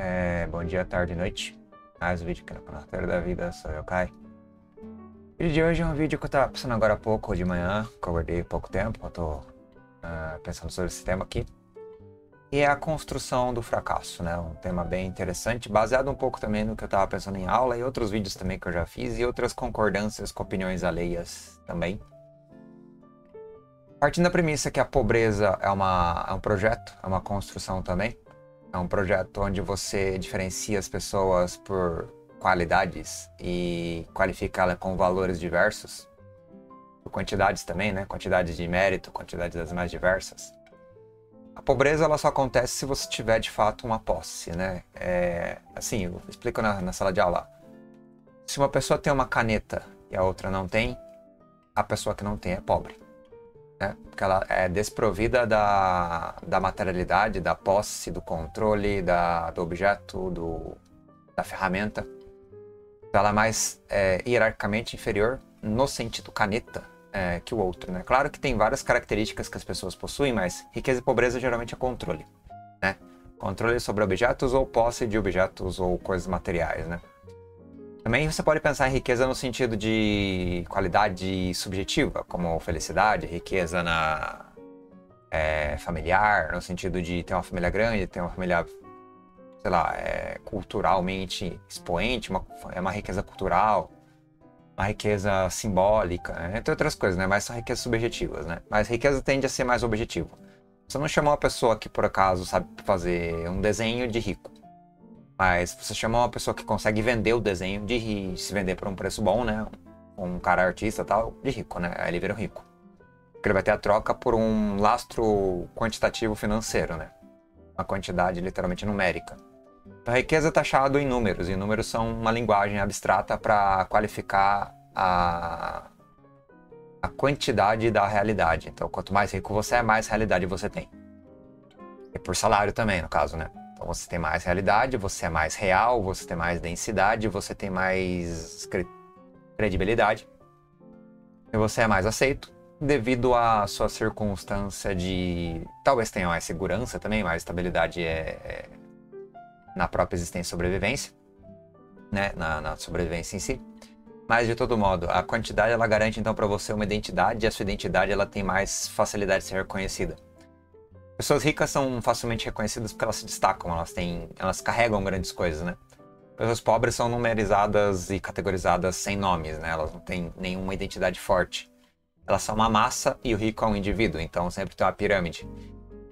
É, bom dia, tarde e noite. Mais um vídeo aqui no canal Terra da Vida, sou eu, Kai. O vídeo de hoje é um vídeo que eu tava pensando agora há pouco, de manhã, que eu guardei pouco tempo, eu tô uh, pensando sobre esse tema aqui. E é a construção do fracasso, né? Um tema bem interessante, baseado um pouco também no que eu tava pensando em aula e outros vídeos também que eu já fiz e outras concordâncias com opiniões alheias também. Partindo da premissa que a pobreza é, uma, é um projeto, é uma construção também, é um projeto onde você diferencia as pessoas por qualidades e qualifica ela com valores diversos, por quantidades também, né? Quantidades de mérito, quantidades das mais diversas. A pobreza ela só acontece se você tiver de fato uma posse, né? É, assim, eu explico na, na sala de aula. Se uma pessoa tem uma caneta e a outra não tem, a pessoa que não tem é pobre né? Porque ela é desprovida da, da materialidade, da posse, do controle, da, do objeto, do, da ferramenta. Ela é mais é, hierarquicamente inferior no sentido caneta é, que o outro, né? Claro que tem várias características que as pessoas possuem, mas riqueza e pobreza geralmente é controle, né? Controle sobre objetos ou posse de objetos ou coisas materiais, né? Também você pode pensar em riqueza no sentido de qualidade subjetiva, como felicidade, riqueza na é, familiar, no sentido de ter uma família grande, ter uma família, sei lá, é, culturalmente expoente, uma, é uma riqueza cultural, uma riqueza simbólica, né? entre outras coisas, né? Mas são riquezas subjetivas, né? Mas riqueza tende a ser mais objetivo. Você não chamou uma pessoa que por acaso sabe fazer um desenho de rico. Mas você chama uma pessoa que consegue vender o desenho de se vender por um preço bom, né? Um cara artista tal, de rico, né? Aí ele vira rico. Porque ele vai ter a troca por um lastro quantitativo financeiro, né? Uma quantidade literalmente numérica. Então, a riqueza é taxado em números, e números são uma linguagem abstrata para qualificar a, a quantidade da realidade. Então, quanto mais rico você é, mais realidade você tem. E por salário também, no caso, né? Então você tem mais realidade, você é mais real, você tem mais densidade, você tem mais credibilidade. E você é mais aceito devido à sua circunstância de. Talvez tenha mais segurança também, mais estabilidade é, é... na própria existência e sobrevivência, né? Na, na, sobrevivência em si. Mas de todo modo, a quantidade ela garante então para você uma identidade e a sua identidade ela tem mais facilidade de ser reconhecida. Pessoas ricas são facilmente reconhecidas porque elas se destacam, elas têm, elas carregam grandes coisas, né? Pessoas pobres são numerizadas e categorizadas sem nomes, né? Elas não têm nenhuma identidade forte. Elas são uma massa e o rico é um indivíduo, então sempre tem uma pirâmide.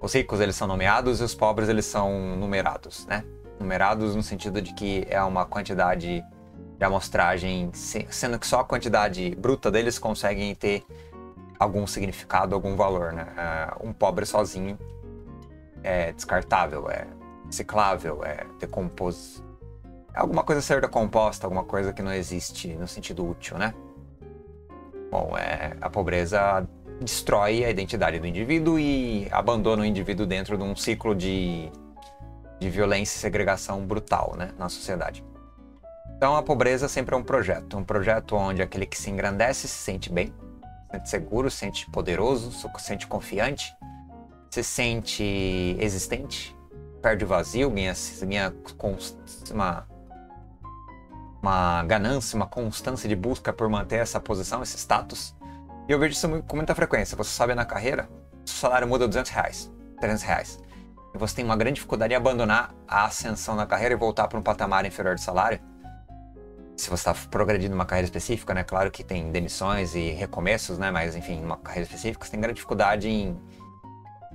Os ricos eles são nomeados e os pobres eles são numerados, né? Numerados no sentido de que é uma quantidade de amostragem, sendo que só a quantidade bruta deles conseguem ter algum significado, algum valor, né? Uh, um pobre sozinho é descartável, é reciclável, é decompos... É alguma coisa ser decomposta, alguma coisa que não existe no sentido útil, né? Bom, é, a pobreza destrói a identidade do indivíduo e abandona o indivíduo dentro de um ciclo de, de violência e segregação brutal né, na sociedade. Então a pobreza sempre é um projeto, um projeto onde aquele que se engrandece se sente bem, se sente seguro, se sente poderoso, se sente confiante, se sente existente, perde o vazio, minha uma, uma ganância, uma constância de busca por manter essa posição, esse status. E eu vejo isso com muita frequência. Você sabe na carreira, seu salário muda 200 reais, 300 reais. E você tem uma grande dificuldade em abandonar a ascensão na carreira e voltar para um patamar inferior de salário. Se você está progredindo uma carreira específica, né? Claro que tem demissões e recomeços, né? Mas, enfim, uma carreira específica, você tem grande dificuldade em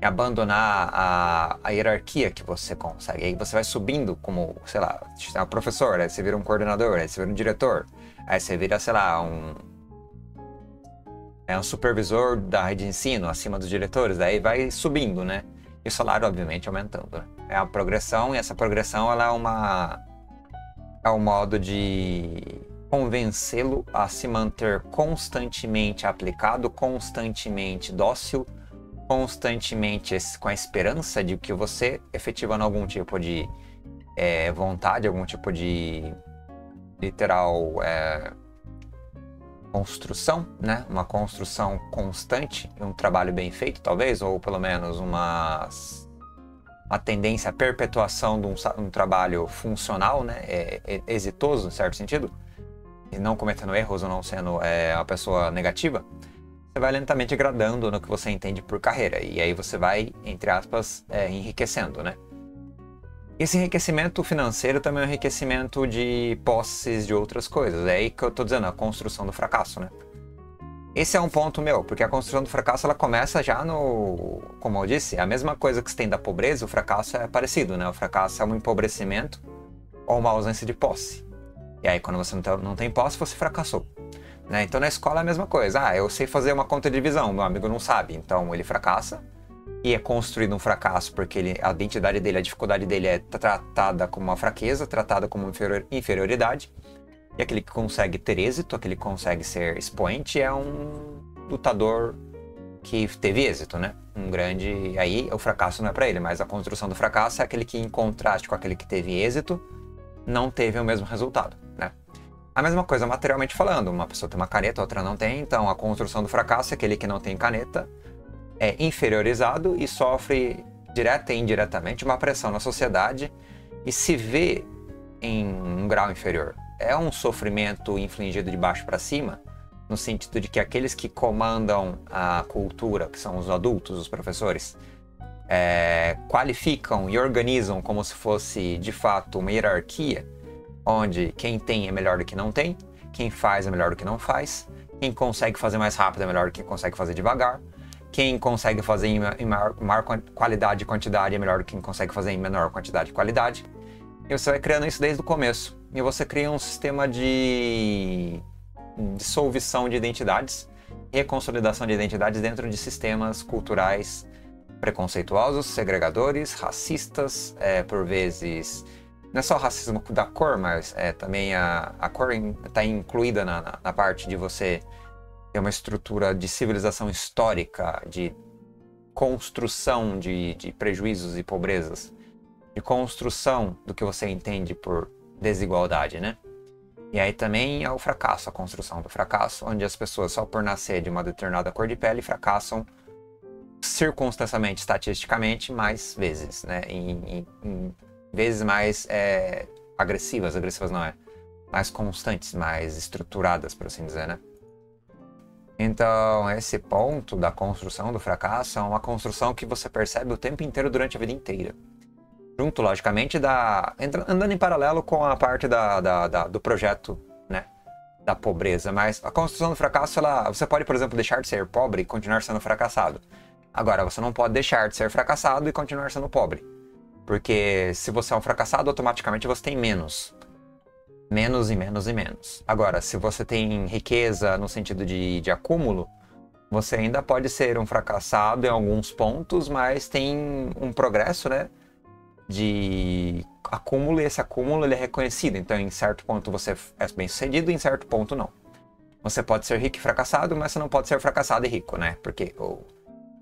abandonar a, a hierarquia que você consegue. Aí você vai subindo como, sei lá, você é um professor, aí você vira um coordenador, aí você vira um diretor, aí você vira, sei lá, um. É um supervisor da rede de ensino acima dos diretores, aí vai subindo, né? E o salário, obviamente, aumentando. Né? É a progressão, e essa progressão ela é uma. É um modo de convencê-lo a se manter constantemente aplicado, constantemente dócil constantemente com a esperança de que você efetivando algum tipo de é, vontade, algum tipo de literal é, construção, né? Uma construção constante, um trabalho bem feito, talvez, ou pelo menos uma, a tendência à perpetuação de um, um trabalho funcional, né, é, é, exitoso, em certo sentido, e não cometendo erros ou não sendo é, uma pessoa negativa, você vai lentamente gradando no que você entende por carreira. E aí você vai, entre aspas, é, enriquecendo, né? Esse enriquecimento financeiro também é um enriquecimento de posses de outras coisas. É aí que eu tô dizendo, a construção do fracasso, né? Esse é um ponto meu, porque a construção do fracasso ela começa já no. Como eu disse, a mesma coisa que você tem da pobreza, o fracasso é parecido, né? O fracasso é um empobrecimento ou uma ausência de posse. E aí, quando você não tem posse, você fracassou. Né? Então, na escola é a mesma coisa. Ah, eu sei fazer uma conta de divisão, meu amigo não sabe. Então, ele fracassa e é construído um fracasso porque ele, a identidade dele, a dificuldade dele é tratada como uma fraqueza, tratada como inferior, inferioridade. E aquele que consegue ter êxito, aquele que consegue ser expoente, é um lutador que teve êxito, né? Um grande. Aí o fracasso não é para ele, mas a construção do fracasso é aquele que, em contraste com aquele que teve êxito, não teve o mesmo resultado? A mesma coisa materialmente falando, uma pessoa tem uma caneta, outra não tem, então a construção do fracasso é aquele que não tem caneta é inferiorizado e sofre direta e indiretamente uma pressão na sociedade e se vê em um grau inferior. É um sofrimento infligido de baixo para cima, no sentido de que aqueles que comandam a cultura, que são os adultos, os professores, é, qualificam e organizam como se fosse de fato uma hierarquia, onde quem tem é melhor do que não tem, quem faz é melhor do que não faz, quem consegue fazer mais rápido é melhor do que consegue fazer devagar, quem consegue fazer em maior, maior qualidade e quantidade é melhor do que quem consegue fazer em menor quantidade e qualidade. E você vai criando isso desde o começo. E você cria um sistema de dissolução de identidades, reconsolidação de identidades dentro de sistemas culturais preconceituosos, segregadores, racistas, é, por vezes. Não é só o racismo da cor, mas é, também a, a cor está incluída na, na, na parte de você ter uma estrutura de civilização histórica, de construção de, de prejuízos e pobrezas, de construção do que você entende por desigualdade, né? E aí também é o fracasso, a construção do fracasso, onde as pessoas, só por nascer de uma determinada cor de pele, fracassam circunstancialmente, estatisticamente, mais vezes, né? Em, em, em vezes mais é, agressivas, agressivas não é, mais constantes, mais estruturadas, por assim dizer, né? Então, esse ponto da construção do fracasso é uma construção que você percebe o tempo inteiro durante a vida inteira. Junto, logicamente, da, andando em paralelo com a parte da, da, da, do projeto né, da pobreza. Mas a construção do fracasso, ela, você pode, por exemplo, deixar de ser pobre e continuar sendo fracassado. Agora, você não pode deixar de ser fracassado e continuar sendo pobre. Porque se você é um fracassado, automaticamente você tem menos menos e menos e menos. Agora, se você tem riqueza no sentido de, de acúmulo, você ainda pode ser um fracassado em alguns pontos, mas tem um progresso, né? De acúmulo e esse acúmulo ele é reconhecido. Então, em certo ponto você é bem sucedido, em certo ponto não. Você pode ser rico e fracassado, mas você não pode ser fracassado e rico, né? Porque ou,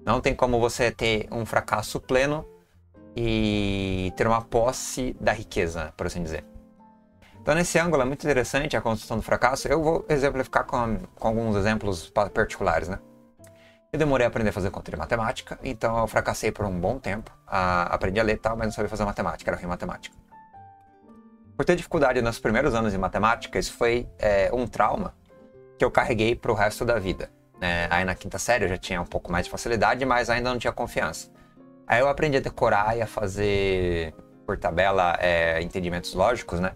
não tem como você ter um fracasso pleno e ter uma posse da riqueza, por assim dizer. Então, nesse ângulo é muito interessante a construção do fracasso. Eu vou exemplificar com, com alguns exemplos particulares, né? Eu demorei a aprender a fazer conta de matemática, então eu fracassei por um bom tempo. aprendi a ler e tal, mas não sabia fazer matemática, era ruim em matemática. Por ter dificuldade nos primeiros anos de matemática, isso foi é, um trauma que eu carreguei para o resto da vida. É, aí na quinta série eu já tinha um pouco mais de facilidade, mas ainda não tinha confiança. Aí eu aprendi a decorar e a fazer por tabela é, entendimentos lógicos, né?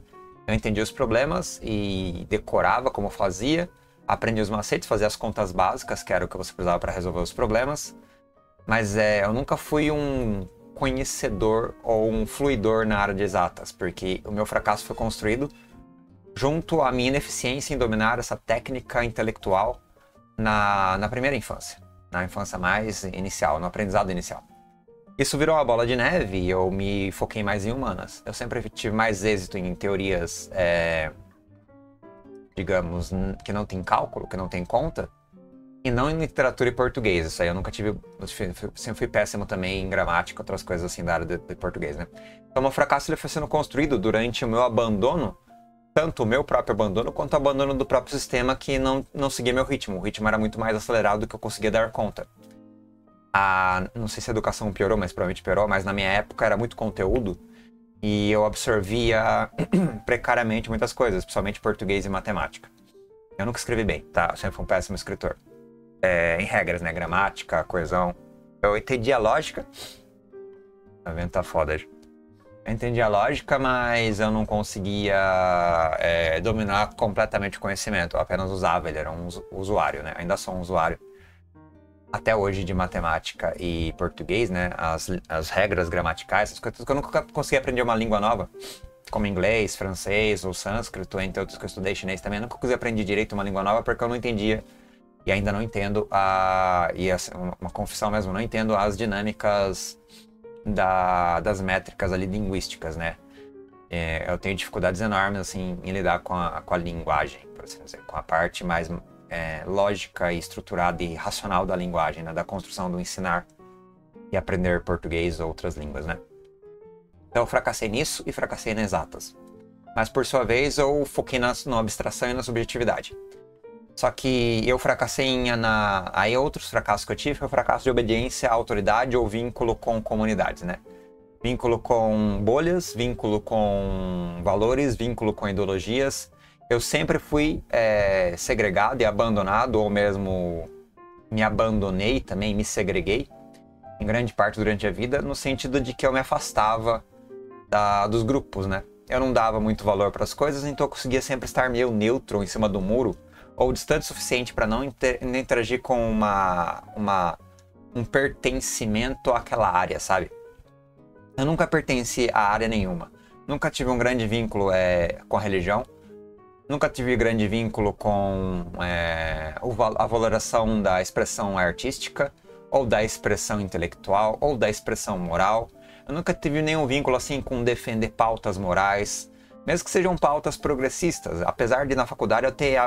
Eu entendia os problemas e decorava como fazia, aprendi os macetes, fazia as contas básicas, que era o que você precisava para resolver os problemas. Mas é, eu nunca fui um conhecedor ou um fluidor na área de exatas, porque o meu fracasso foi construído junto à minha ineficiência em dominar essa técnica intelectual na, na primeira infância, na infância mais inicial, no aprendizado inicial. Isso virou uma bola de neve e eu me foquei mais em humanas. Eu sempre tive mais êxito em teorias, é, digamos, que não tem cálculo, que não tem conta, e não em literatura e português. Isso aí eu nunca tive. Sempre fui péssimo também em gramática, outras coisas assim da área de, de português, né? Então, meu fracasso ele foi sendo construído durante o meu abandono, tanto o meu próprio abandono quanto o abandono do próprio sistema que não, não seguia meu ritmo. O ritmo era muito mais acelerado do que eu conseguia dar conta. A, não sei se a educação piorou, mas provavelmente piorou, mas na minha época era muito conteúdo e eu absorvia precariamente muitas coisas, principalmente português e matemática. Eu nunca escrevi bem, tá? Eu sempre fui um péssimo escritor. É, em regras, né? Gramática, coesão. Eu entendi a lógica. Tá vendo? Tá foda. Eu entendi a lógica, mas eu não conseguia é, dominar completamente o conhecimento. Eu apenas usava, ele era um usuário, né? Ainda sou um usuário até hoje de matemática e português, né? As, as regras gramaticais, essas coisas que eu nunca consegui aprender uma língua nova, como inglês, francês ou sânscrito, entre outros que eu estudei chinês também. Eu nunca consegui aprender direito uma língua nova porque eu não entendia e ainda não entendo a. E essa, uma confissão mesmo, não entendo as dinâmicas da, das métricas ali linguísticas, né? É, eu tenho dificuldades enormes assim em lidar com a, com a linguagem, por assim dizer, com a parte mais é, lógica e estruturada e racional da linguagem, né? da construção do ensinar e aprender português ou outras línguas, né? Então eu fracassei nisso e fracassei nas exatas. Mas por sua vez eu foquei na, na abstração e na subjetividade. Só que eu fracassei em, na. Aí outros fracassos que eu tive foi o fracasso de obediência à autoridade ou vínculo com comunidades, né? Vínculo com bolhas, vínculo com valores, vínculo com ideologias, eu sempre fui é, segregado e abandonado, ou mesmo me abandonei também, me segreguei, em grande parte durante a vida, no sentido de que eu me afastava da, dos grupos, né? Eu não dava muito valor para as coisas, então eu conseguia sempre estar meio neutro em cima do muro, ou distante o suficiente para não inter, interagir com uma, uma, um pertencimento àquela área, sabe? Eu nunca pertenci a área nenhuma. Nunca tive um grande vínculo é, com a religião. Nunca tive grande vínculo com é, a valoração da expressão artística, ou da expressão intelectual, ou da expressão moral. Eu nunca tive nenhum vínculo assim com defender pautas morais, mesmo que sejam pautas progressistas. Apesar de na faculdade eu ter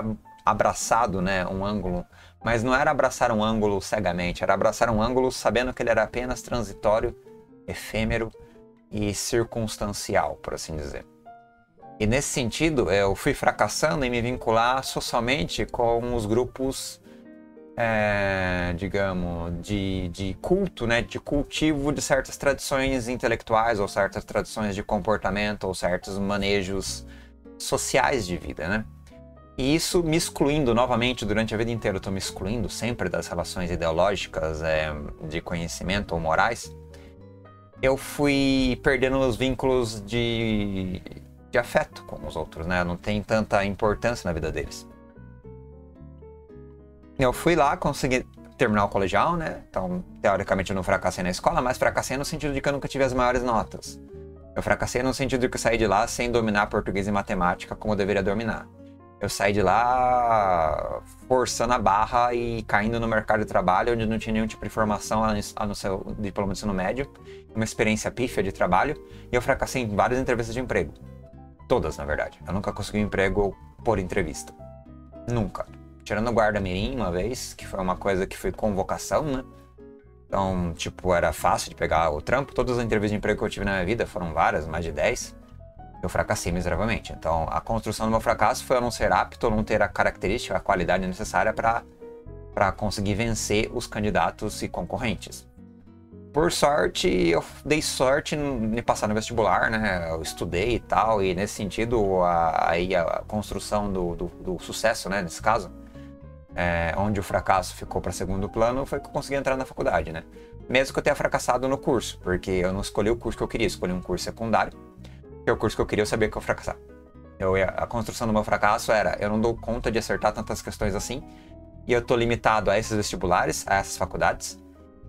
abraçado né, um ângulo, mas não era abraçar um ângulo cegamente, era abraçar um ângulo sabendo que ele era apenas transitório, efêmero e circunstancial, por assim dizer. E nesse sentido, eu fui fracassando em me vincular socialmente com os grupos, é, digamos, de, de culto, né, de cultivo de certas tradições intelectuais ou certas tradições de comportamento ou certos manejos sociais de vida, né? E isso me excluindo novamente durante a vida inteira, eu estou me excluindo sempre das relações ideológicas, é, de conhecimento ou morais. Eu fui perdendo os vínculos de de afeto com os outros, né? Não tem tanta importância na vida deles. Eu fui lá, consegui terminar o colegial, né? Então, teoricamente, eu não fracassei na escola, mas fracassei no sentido de que eu nunca tive as maiores notas. Eu fracassei no sentido de que eu saí de lá sem dominar português e matemática como eu deveria dominar. Eu saí de lá forçando a barra e caindo no mercado de trabalho onde não tinha nenhum tipo de formação a não ser o diploma de ensino médio, uma experiência pífia de trabalho, e eu fracassei em várias entrevistas de emprego. Todas, na verdade. Eu nunca consegui um emprego por entrevista. Nunca. Tirando o guarda-mirim uma vez, que foi uma coisa que foi convocação, né? Então, tipo, era fácil de pegar o trampo. Todas as entrevistas de emprego que eu tive na minha vida foram várias, mais de 10. Eu fracassei miseravelmente. Então, a construção do meu fracasso foi eu não ser apto, não ter a característica, a qualidade necessária para conseguir vencer os candidatos e concorrentes. Por sorte, eu dei sorte em passar no vestibular, né? Eu estudei e tal, e nesse sentido, a, aí a construção do, do, do, sucesso, né? Nesse caso, é, onde o fracasso ficou para segundo plano, foi que eu consegui entrar na faculdade, né? Mesmo que eu tenha fracassado no curso, porque eu não escolhi o curso que eu queria, escolhi um curso secundário, que é o curso que eu queria, eu sabia que eu ia fracassar. Eu, a construção do meu fracasso era, eu não dou conta de acertar tantas questões assim, e eu tô limitado a esses vestibulares, a essas faculdades,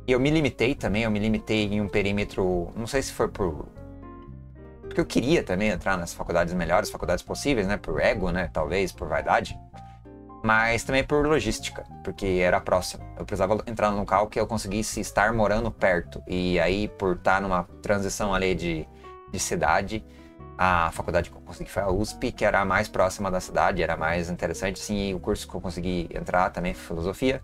e eu me limitei também, eu me limitei em um perímetro, não sei se foi por porque eu queria também entrar nas faculdades melhores, faculdades possíveis, né, por ego, né, talvez por vaidade, mas também por logística, porque era próximo. Eu precisava entrar num local que eu conseguisse estar morando perto. E aí, por estar numa transição ali de, de cidade, a faculdade que eu consegui foi a USP, que era a mais próxima da cidade, era mais interessante, sim, e o curso que eu consegui entrar também filosofia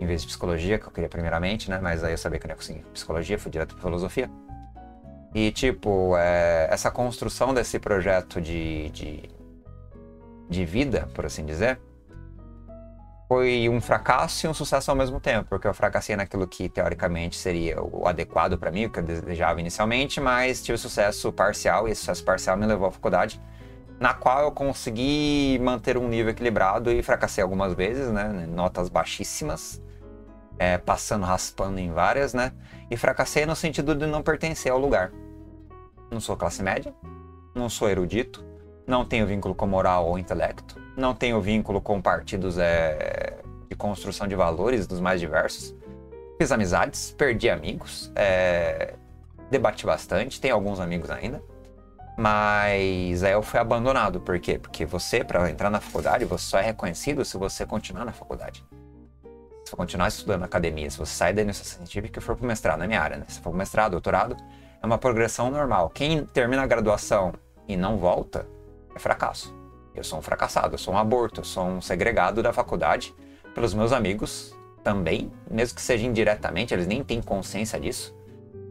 em vez de psicologia, que eu queria primeiramente, né? Mas aí eu sabia que eu não ia conseguir psicologia, fui direto para filosofia. E, tipo, é, essa construção desse projeto de, de, de vida, por assim dizer, foi um fracasso e um sucesso ao mesmo tempo, porque eu fracassei naquilo que teoricamente seria o adequado para mim, o que eu desejava inicialmente, mas tive sucesso parcial e esse sucesso parcial me levou à faculdade, na qual eu consegui manter um nível equilibrado e fracassei algumas vezes, né, notas baixíssimas, é, passando, raspando em várias, né, e fracassei no sentido de não pertencer ao lugar. Não sou classe média, não sou erudito, não tenho vínculo com moral ou intelecto, não tenho vínculo com partidos é, de construção de valores dos mais diversos. Fiz amizades, perdi amigos, é, debati bastante, tenho alguns amigos ainda, mas aí eu fui abandonado. Por quê? Porque você, para entrar na faculdade, você só é reconhecido se você continuar na faculdade. Você continuar estudando academia, se você sair da iniciação científica e for para o mestrado, na minha área, né? Se for para mestrado, doutorado, é uma progressão normal. Quem termina a graduação e não volta, é fracasso. Eu sou um fracassado, eu sou um aborto, eu sou um segregado da faculdade pelos meus amigos também, mesmo que seja indiretamente, eles nem têm consciência disso.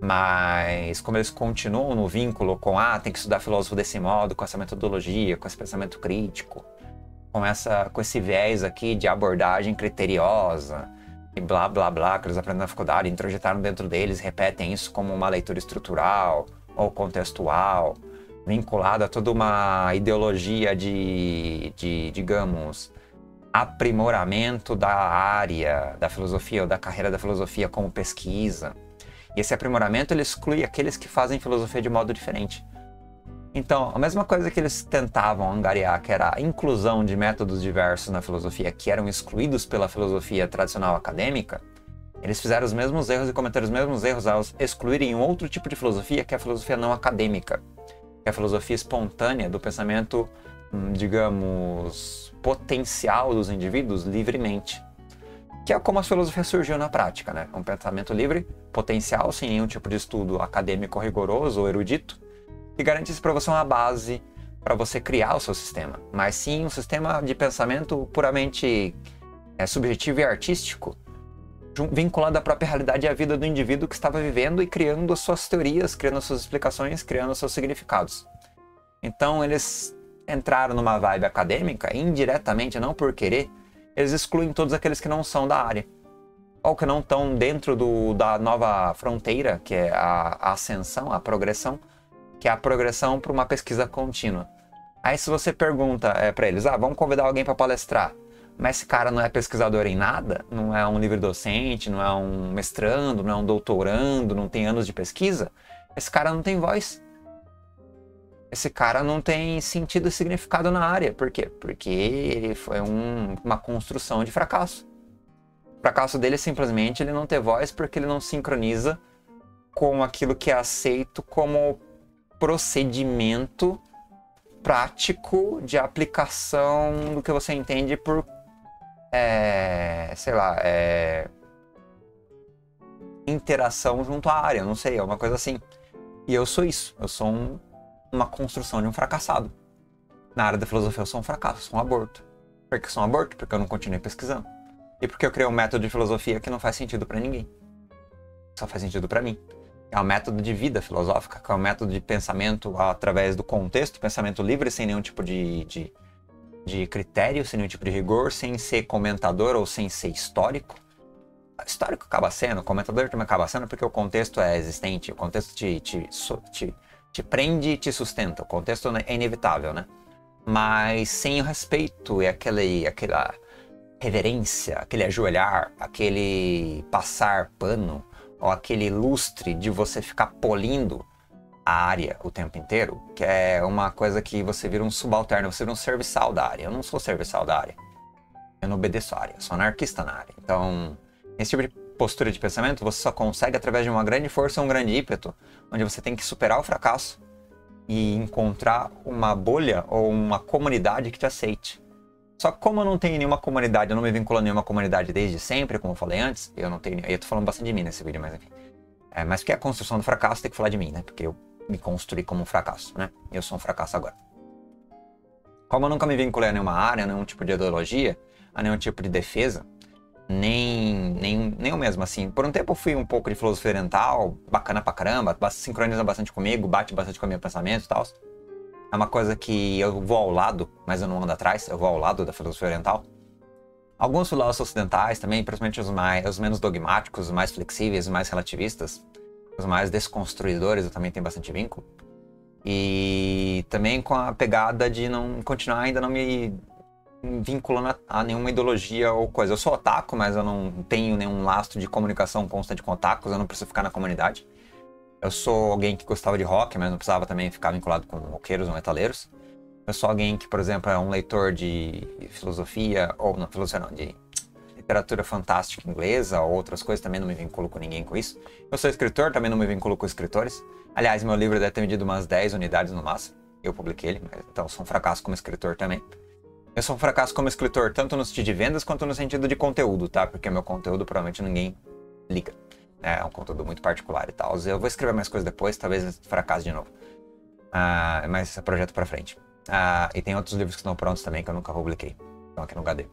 Mas como eles continuam no vínculo com ah, tem que estudar filósofo desse modo, com essa metodologia, com esse pensamento crítico, com essa com esse viés aqui de abordagem criteriosa e blá blá blá que eles aprendem na faculdade, introjetaram dentro deles, repetem isso como uma leitura estrutural ou contextual vinculado a toda uma ideologia de, de, digamos, aprimoramento da área da filosofia ou da carreira da filosofia como pesquisa. E esse aprimoramento ele exclui aqueles que fazem filosofia de modo diferente. Então, a mesma coisa que eles tentavam angariar, que era a inclusão de métodos diversos na filosofia que eram excluídos pela filosofia tradicional acadêmica, eles fizeram os mesmos erros e cometeram os mesmos erros ao excluírem um outro tipo de filosofia, que é a filosofia não acadêmica que é a filosofia espontânea do pensamento, hum, digamos, potencial dos indivíduos livremente. Que é como a filosofia surgiu na prática, né? Um pensamento livre, potencial, sem nenhum tipo de estudo acadêmico rigoroso ou erudito, que garante para você uma base para você criar o seu sistema, mas sim um sistema de pensamento puramente é, subjetivo e artístico, vinculado à própria realidade e à vida do indivíduo que estava vivendo e criando as suas teorias, criando as suas explicações, criando os seus significados. Então eles entraram numa vibe acadêmica, indiretamente, não por querer, eles excluem todos aqueles que não são da área. Ou que não estão dentro do, da nova fronteira, que é a, a ascensão, a progressão, que é a progressão para uma pesquisa contínua. Aí se você pergunta é, para eles, ah, vamos convidar alguém para palestrar mas esse cara não é pesquisador em nada, não é um livre docente, não é um mestrando, não é um doutorando, não tem anos de pesquisa, esse cara não tem voz. Esse cara não tem sentido e significado na área. Por quê? Porque ele foi um, uma construção de fracasso. O fracasso dele é simplesmente ele não ter voz porque ele não sincroniza com aquilo que é aceito como procedimento prático de aplicação do que você entende por é, sei lá, é, interação junto à área, não sei, é uma coisa assim. E eu sou isso, eu sou um, uma construção de um fracassado. Na área da filosofia eu sou um fracasso, sou um aborto. Por que sou um aborto? Porque eu não continuei pesquisando. E porque eu criei um método de filosofia que não faz sentido para ninguém. Só faz sentido para mim. É um método de vida filosófica, que é um método de pensamento através do contexto, pensamento livre, sem nenhum tipo de, de de critério, sem nenhum tipo de rigor, sem ser comentador ou sem ser histórico. Histórico acaba sendo, comentador também acaba sendo porque o contexto é existente, o contexto te, te, te, te prende e te sustenta, o contexto é inevitável, né? Mas sem o respeito e aquele, aquela reverência, aquele ajoelhar, aquele passar pano, ou aquele lustre de você ficar polindo a área o tempo inteiro, que é uma coisa que você vira um subalterno, você vira um serviçal da área. Eu não sou serviçal da área. Eu não obedeço a área, eu sou anarquista na área. Então, esse tipo de postura de pensamento você só consegue através de uma grande força, um grande ímpeto, onde você tem que superar o fracasso e encontrar uma bolha ou uma comunidade que te aceite. Só que como eu não tenho nenhuma comunidade, eu não me vinculo a nenhuma comunidade desde sempre, como eu falei antes, eu não tenho. Eu tô falando bastante de mim nesse vídeo, mas enfim. É, mas porque a construção do fracasso tem que falar de mim, né? Porque eu me construir como um fracasso, né? Eu sou um fracasso agora. Como eu nunca me vinculei a nenhuma área, a nenhum tipo de ideologia, a nenhum tipo de defesa, nem, nem, nem eu mesmo, assim. Por um tempo eu fui um pouco de filosofia oriental, bacana pra caramba, sincroniza bastante comigo, bate bastante com o meu pensamento e tal. É uma coisa que eu vou ao lado, mas eu não ando atrás, eu vou ao lado da filosofia oriental. Alguns filósofos ocidentais também, principalmente os, mais, os menos dogmáticos, os mais flexíveis, os mais relativistas, os mais desconstruidores, eu também tenho bastante vínculo. E também com a pegada de não continuar ainda não me vinculando a, nenhuma ideologia ou coisa. Eu sou otaku, mas eu não tenho nenhum lastro de comunicação constante com otakus, eu não preciso ficar na comunidade. Eu sou alguém que gostava de rock, mas não precisava também ficar vinculado com roqueiros ou metaleiros. Eu sou alguém que, por exemplo, é um leitor de filosofia, ou não, filosofia não, de literatura fantástica inglesa ou outras coisas, também não me vinculo com ninguém com isso. Eu sou escritor, também não me vinculo com escritores. Aliás, meu livro deve ter medido umas 10 unidades no máximo. Eu publiquei ele, então sou um fracasso como escritor também. Eu sou um fracasso como escritor, tanto no sentido de vendas quanto no sentido de conteúdo, tá? Porque meu conteúdo provavelmente ninguém liga. É um conteúdo muito particular e tal. Eu vou escrever mais coisas depois, talvez fracasse de novo. Ah, mas é projeto pra frente. Ah, e tem outros livros que estão prontos também que eu nunca publiquei. Estão aqui no HD.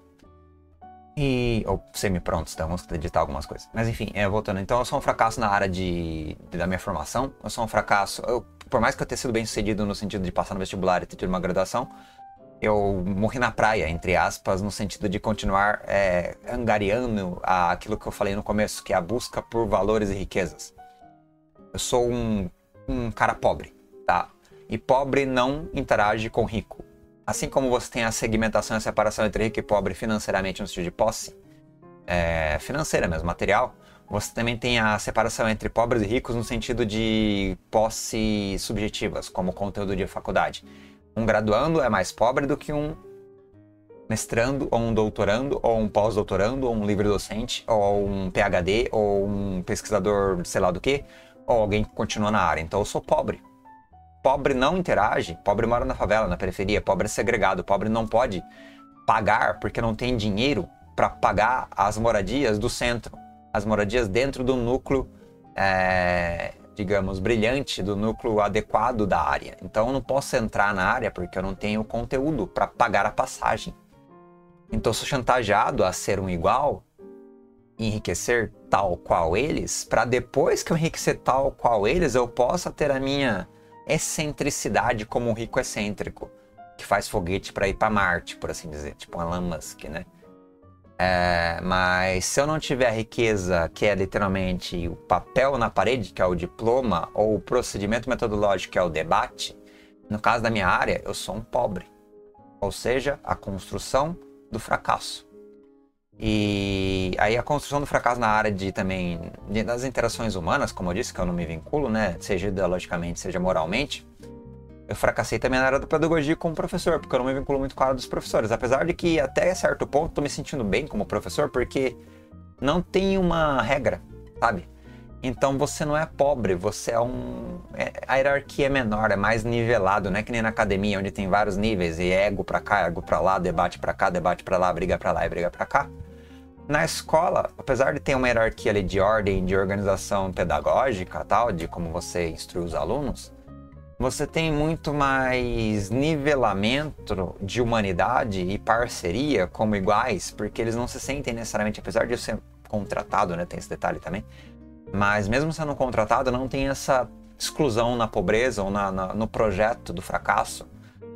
E, ou semi-prontos, então vamos editar algumas coisas. Mas enfim, é, voltando. Então eu sou um fracasso na área de, de, da minha formação. Eu sou um fracasso. Eu, por mais que eu tenha sido bem sucedido no sentido de passar no vestibular e ter tido uma graduação, eu morri na praia, entre aspas, no sentido de continuar é, angariando aquilo que eu falei no começo, que é a busca por valores e riquezas. Eu sou um, um cara pobre, tá? E pobre não interage com rico. Assim como você tem a segmentação e a separação entre rico e pobre financeiramente no sentido de posse, é, financeira mesmo, material, você também tem a separação entre pobres e ricos no sentido de posse subjetivas, como conteúdo de faculdade. Um graduando é mais pobre do que um mestrando, ou um doutorando, ou um pós-doutorando, ou um livre docente, ou um PhD, ou um pesquisador, sei lá do que, ou alguém que continua na área. Então eu sou pobre. Pobre não interage, pobre mora na favela, na periferia, pobre é segregado, pobre não pode pagar porque não tem dinheiro para pagar as moradias do centro, as moradias dentro do núcleo é, digamos, brilhante do núcleo adequado da área. Então eu não posso entrar na área porque eu não tenho conteúdo para pagar a passagem. Então sou chantageado a ser um igual, enriquecer tal qual eles, para depois que eu enriquecer tal qual eles, eu possa ter a minha excentricidade como um rico excêntrico, que faz foguete para ir para Marte, por assim dizer, tipo Elon Musk, né? É, mas se eu não tiver a riqueza, que é literalmente o papel na parede, que é o diploma, ou o procedimento metodológico, que é o debate, no caso da minha área, eu sou um pobre. Ou seja, a construção do fracasso. E aí a construção do fracasso na área de também das interações humanas, como eu disse, que eu não me vinculo, né, seja ideologicamente, seja moralmente, eu fracassei também na área da pedagogia como professor, porque eu não me vinculo muito com a área dos professores. Apesar de que até certo ponto estou me sentindo bem como professor, porque não tem uma regra, sabe? Então você não é pobre, você é um. É, a hierarquia é menor, é mais nivelado, não é que nem na academia, onde tem vários níveis, e ego pra cá, ego pra lá, debate pra cá, debate pra lá, briga pra lá e briga pra cá. Na escola, apesar de ter uma hierarquia ali de ordem, de organização pedagógica tal, de como você instrui os alunos, você tem muito mais nivelamento de humanidade e parceria como iguais, porque eles não se sentem necessariamente, apesar de eu ser contratado, né, tem esse detalhe também, mas mesmo sendo contratado, não tem essa exclusão na pobreza ou na, na, no projeto do fracasso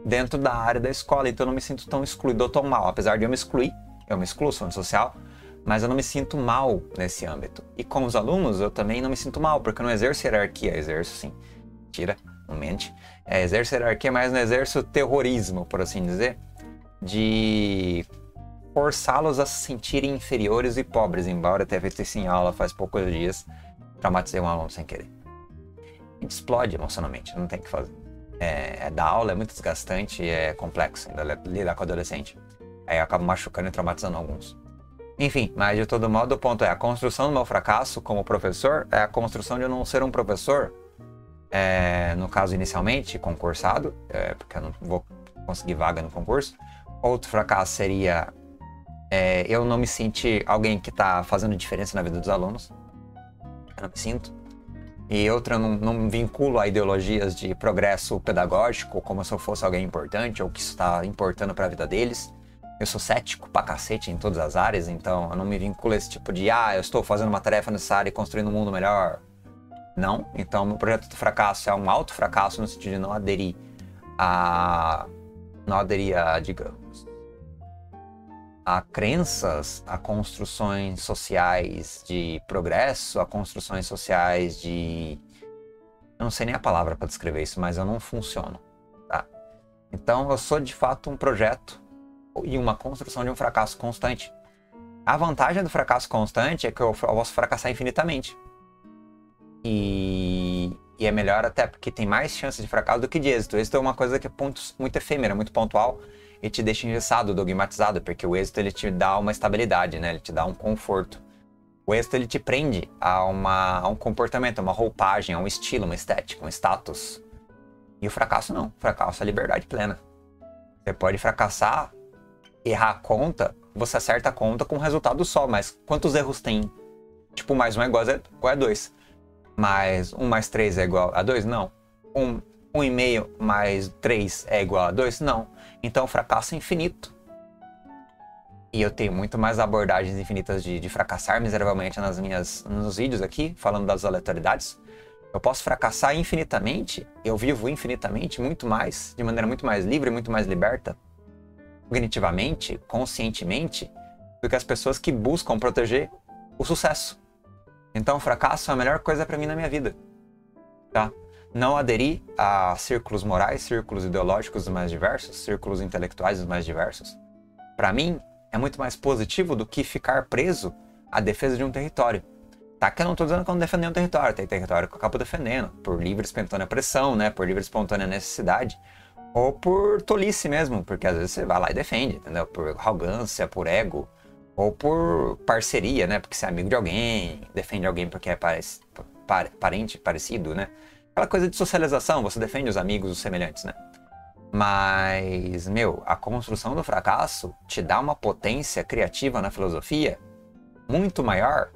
dentro da área da escola, então eu não me sinto tão excluído ou tão mal, apesar de eu me excluir, eu me excluo, sou social, mas eu não me sinto mal nesse âmbito. E com os alunos, eu também não me sinto mal, porque eu não exerço hierarquia, exerço sim. Tira mente, é, exerce hierarquia, mas não exerce o terrorismo, por assim dizer, de forçá-los a se sentirem inferiores e pobres, embora tenha feito isso em aula faz poucos dias, traumatizei um aluno sem querer. Gente explode emocionalmente, não tem o que fazer. É, é da aula, é muito desgastante, é complexo ainda lidar com adolescente. Aí eu acabo machucando e traumatizando alguns. Enfim, mas de todo modo, o ponto é: a construção do meu fracasso como professor é a construção de eu não ser um professor é, no caso inicialmente, concursado, é, porque eu não vou conseguir vaga no concurso. Outro fracasso seria é, eu não me sentir alguém que está fazendo diferença na vida dos alunos. Eu não me sinto. E outra, não, não me vinculo a ideologias de progresso pedagógico, como se eu fosse alguém importante ou que está importando para a vida deles. Eu sou cético pra cacete em todas as áreas, então eu não me vinculo a esse tipo de, ah, eu estou fazendo uma tarefa necessária e construindo um mundo melhor. Não. Então, meu projeto de fracasso é um alto fracasso no sentido de não aderir a. Não aderir a, digamos. a crenças, a construções sociais de progresso, a construções sociais de. Eu não sei nem a palavra para descrever isso, mas eu não funciono. Tá? Então eu sou de fato um projeto e uma construção de um fracasso constante. A vantagem do fracasso constante é que eu posso fracassar infinitamente. E, e é melhor até porque tem mais chance de fracasso do que de êxito. Êxito é uma coisa que é muito efêmera, muito pontual e te deixa engessado, dogmatizado, porque o êxito ele te dá uma estabilidade, né? Ele te dá um conforto. O êxito ele te prende a, uma, a um comportamento, a uma roupagem, a um estilo, uma estética, um status. E o fracasso não. O fracasso é liberdade plena. Você pode fracassar, errar a conta, você acerta a conta com um resultado só, mas quantos erros tem? Tipo, mais um é igual a dois. Mais um mais três é igual a dois? Não. Um, um e meio mais três é igual a dois? Não. Então, fracasso é infinito. E eu tenho muito mais abordagens infinitas de, de fracassar miseravelmente nas minhas, nos vídeos aqui, falando das aleatoriedades. Eu posso fracassar infinitamente, eu vivo infinitamente, muito mais, de maneira muito mais livre, muito mais liberta, cognitivamente, conscientemente, do que as pessoas que buscam proteger o sucesso. Então, o fracasso é a melhor coisa para mim na minha vida. Tá? não aderir a círculos morais, círculos ideológicos mais diversos, círculos intelectuais mais diversos, para mim é muito mais positivo do que ficar preso à defesa de um território. Tá que eu não estou dizendo que eu não defendo um território, tem território que eu acabo defendendo, por livre espontânea pressão, né, por livre espontânea necessidade, ou por tolice mesmo, porque às vezes você vai lá e defende, entendeu? Por arrogância, por ego, ou por parceria, né, porque você é amigo de alguém, defende alguém porque é parente parecido, né? Aquela coisa de socialização, você defende os amigos, os semelhantes, né? Mas, meu, a construção do fracasso te dá uma potência criativa na filosofia muito maior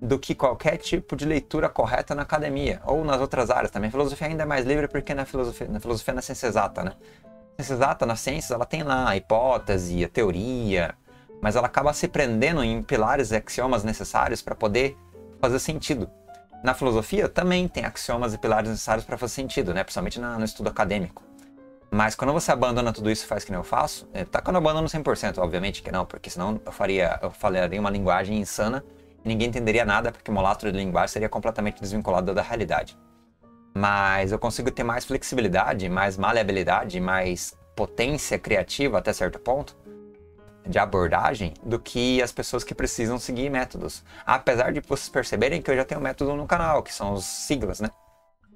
do que qualquer tipo de leitura correta na academia ou nas outras áreas também. A filosofia ainda é mais livre porque na filosofia, na filosofia na ciência exata, né? A ciência exata, nas ciências, ela tem lá a hipótese, a teoria, mas ela acaba se prendendo em pilares e axiomas necessários para poder fazer sentido. Na filosofia também tem axiomas e pilares necessários para fazer sentido, né? principalmente no estudo acadêmico. Mas quando você abandona tudo isso e faz que nem eu faço, é, tá quando eu abandono 100%, obviamente que não, porque senão eu faria, eu falaria uma linguagem insana e ninguém entenderia nada, porque o meu de linguagem seria completamente desvinculado da realidade. Mas eu consigo ter mais flexibilidade, mais maleabilidade, mais potência criativa até certo ponto, de abordagem do que as pessoas que precisam seguir métodos. Apesar de vocês perceberem que eu já tenho um método no canal, que são os siglas, né?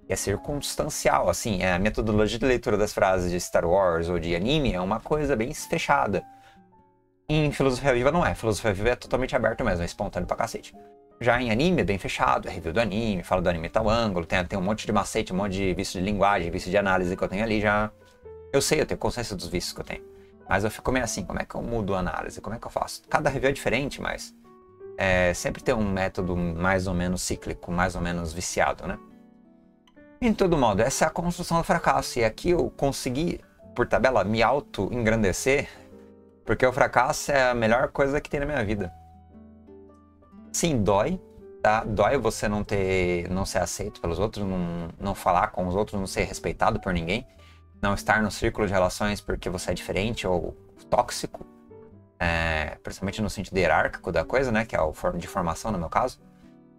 É circunstancial, assim, é a metodologia de leitura das frases de Star Wars ou de anime é uma coisa bem fechada. Em filosofia viva não é, filosofia viva é totalmente aberto mesmo, é espontâneo pra cacete. Já em anime é bem fechado, é review do anime, fala do anime tal ângulo, tem, tem um monte de macete, um monte de vício de linguagem, vício de análise que eu tenho ali já. Eu sei, eu tenho consciência dos vícios que eu tenho. Mas eu fico meio assim, como é que eu mudo a análise? Como é que eu faço? Cada review é diferente, mas é, sempre tem um método mais ou menos cíclico, mais ou menos viciado, né? Em todo modo, essa é a construção do fracasso. E aqui eu consegui, por tabela, me auto-engrandecer, porque o fracasso é a melhor coisa que tem na minha vida. Sim, dói, tá? Dói você não ter, não ser aceito pelos outros, não, não falar com os outros, não ser respeitado por ninguém não estar no círculo de relações porque você é diferente ou tóxico, é, principalmente no sentido hierárquico da coisa, né, que é o de formação no meu caso.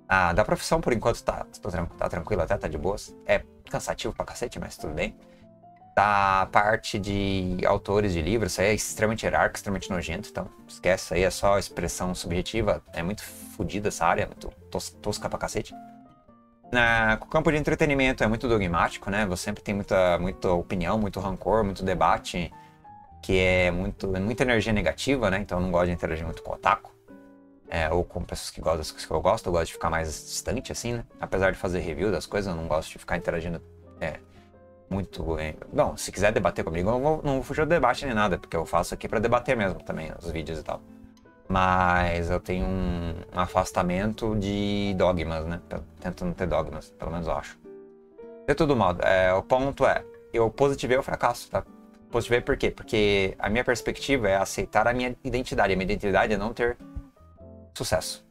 Ah, da profissão, por enquanto, tá, tá tranquilo até, tá de boas. É cansativo pra cacete, mas tudo bem. Da parte de autores de livros, isso aí é extremamente hierárquico, extremamente nojento, então esquece, isso aí é só expressão subjetiva, é muito fodida essa área, muito tos, tosca pra cacete. Na, o campo de entretenimento é muito dogmático, né? Você sempre tem muita, muita opinião, muito rancor, muito debate, que é muito, muita energia negativa, né? Então eu não gosto de interagir muito com o otaku. É, ou com pessoas que gostam das coisas que eu gosto, eu gosto de ficar mais distante, assim, né? Apesar de fazer review das coisas, eu não gosto de ficar interagindo é, muito. É... Bom, se quiser debater comigo, eu não vou, não vou fugir do debate nem nada, porque eu faço aqui para debater mesmo também, os vídeos e tal mas eu tenho um afastamento de dogmas, né? Tento não ter dogmas, pelo menos eu acho. De todo modo, é, o ponto é, eu positivei o fracasso, tá? Positivei por quê? Porque a minha perspectiva é aceitar a minha identidade. A minha identidade é não ter sucesso.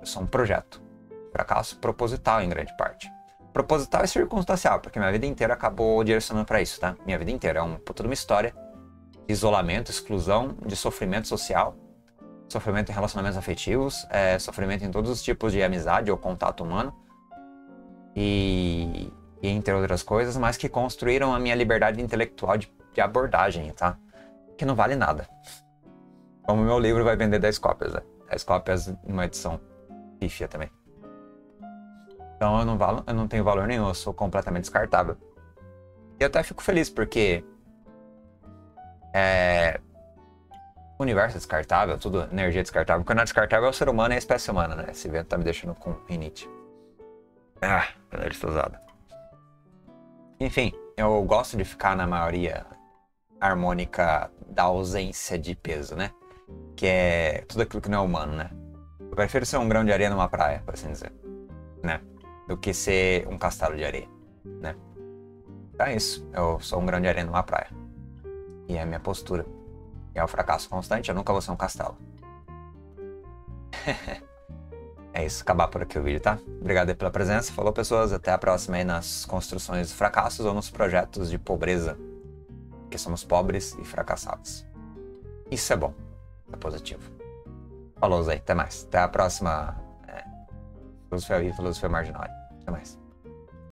Eu sou um projeto. Fracasso proposital em grande parte. Proposital e circunstancial, porque minha vida inteira acabou direcionando para isso, tá? Minha vida inteira é um, toda uma história de isolamento, exclusão, de sofrimento social, sofrimento em relacionamentos afetivos, é, sofrimento em todos os tipos de amizade ou contato humano, e, e, entre outras coisas, mas que construíram a minha liberdade intelectual de, de abordagem, tá? Que não vale nada. Como meu livro vai vender 10 cópias, né? 10 cópias numa edição pífia também. Então eu não, valo, eu não tenho valor nenhum, eu sou completamente descartável. E eu até fico feliz porque é, o universo é descartável, tudo energia é descartável. Quando é descartável é o ser humano e a espécie humana, né? Esse vento tá me deixando com rinite. Ah, energia usada. Enfim, eu gosto de ficar na maioria harmônica da ausência de peso, né? Que é tudo aquilo que não é humano, né? Eu prefiro ser um grão de areia numa praia, por assim dizer, né? Do que ser um castelo de areia, né? Então é isso. Eu sou um grão de areia numa praia. E é a minha postura. É o fracasso constante, eu nunca vou ser um castelo. é isso, acabar por aqui o vídeo, tá? Obrigado pela presença. Falou, pessoas. Até a próxima aí nas construções de fracassos ou nos projetos de pobreza. Porque somos pobres e fracassados. Isso é bom. É positivo. Falou, Zé. Até mais. Até a próxima. É, filosofia e filosofia marginal. Até mais.